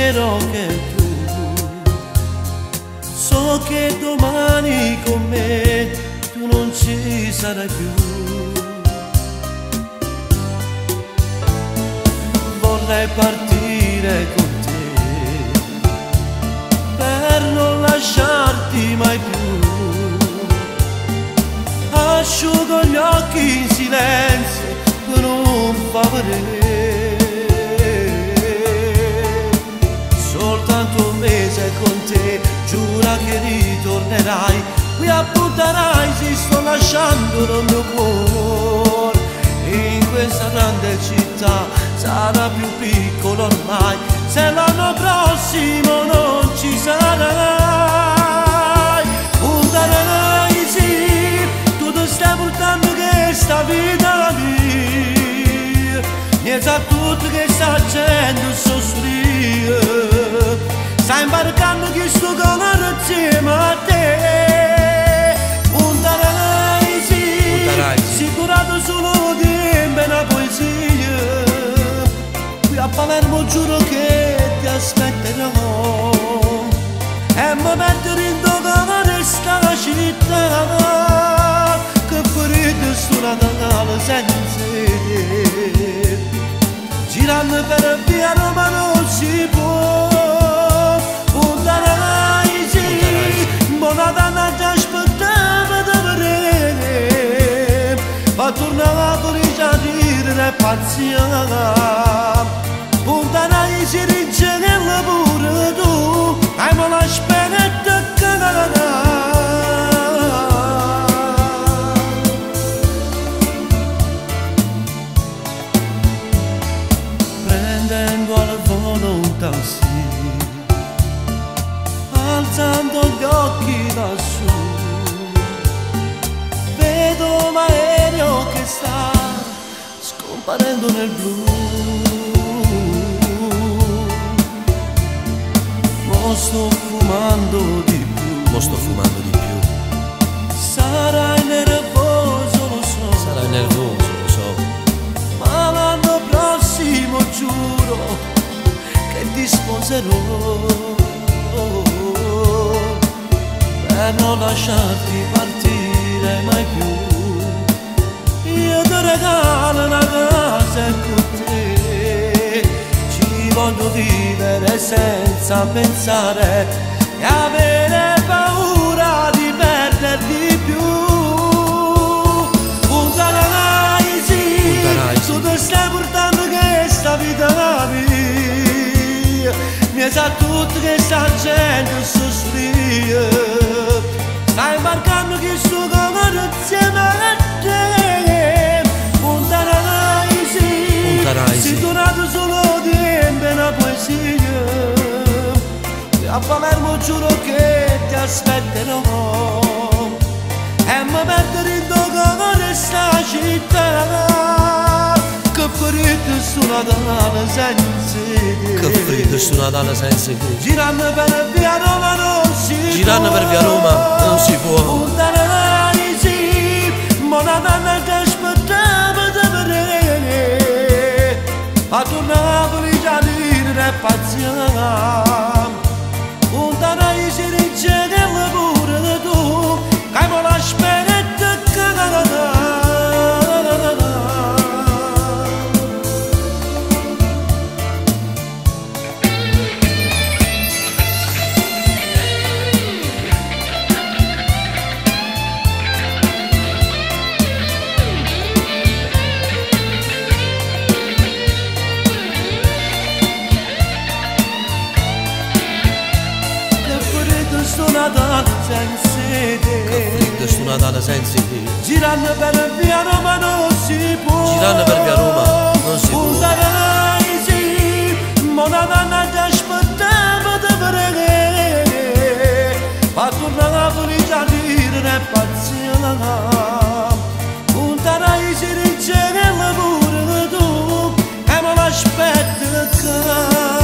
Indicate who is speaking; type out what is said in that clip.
Speaker 1: spero che tu. So che domani con me tu non ci sarai più. Vorrei partire con te per non lasciarti mai più. Asciugo gli occhi in silenzio per non favorire ritornerai, qui appunterai si sto lasciando il mio cuore. In questa grande città sarà più piccolo ormai, se l'anno prossimo non ci sarai. Punterai sì, tu ti stai portando questa vita mia, mi sa tutto che sta facendo من مجورو که دست اما من در این داغان استاشید داغان Kıpırıydı suradan alı sensin Ciranlı benim diğer roman o sipo Bundan ayzi Bonadan acaş bıktım edemirim Faturna vakur icadir scomparendo nel blu. Mo sto fumando di più.
Speaker 2: Mo sto fumando di più.
Speaker 1: Sarai nervoso, lo so.
Speaker 2: Sarai nervoso, lo so.
Speaker 1: Ma l'anno prossimo giuro che ti sposerò. Per non lasciarti partire casa con te. Ci voglio vivere senza pensare e avere paura di perderti più. Puntarai sì tu ti stai portando questa vita mia mi sa tutto che sta gente soffrire. Stai imbarcando questo cuore insieme a مرمو چورو که دست بدلم اما مردرین دوگان استعجید برم Kıpkırıydı sunadan sensin
Speaker 2: Kıpkırıydı sunadan sensin Ciranlı bana bir
Speaker 1: yer olan olsun. Ciranlı bana bir
Speaker 2: yer
Speaker 1: olma
Speaker 2: olsun. Bu Undan arizim. Monadan da
Speaker 1: nadan sensidir Questo Natale sensi te Girando per il piano ma non si può
Speaker 2: Girando per via Roma non si può
Speaker 1: Udarai sì Ma Natale ti aspettava di vedere Ma tornare a finire dire ne pazienza Udarai sì ricevere pure tu E me l'aspettava